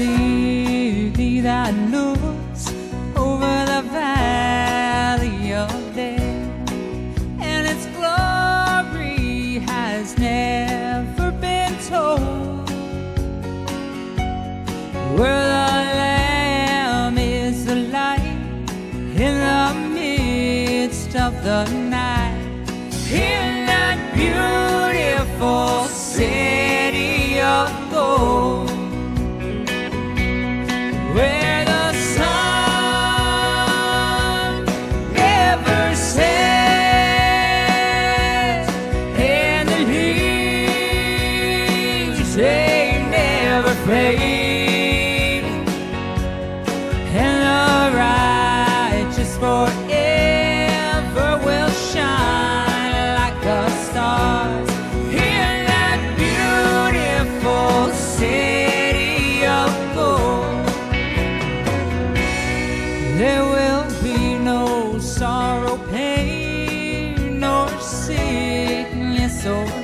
City that looks over the valley of death, and its glory has never been told. Where the Lamb is the light in the midst of the night, and the righteous forever will shine like the stars in that beautiful city of gold. There will be no sorrow, pain, nor sickness or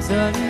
dần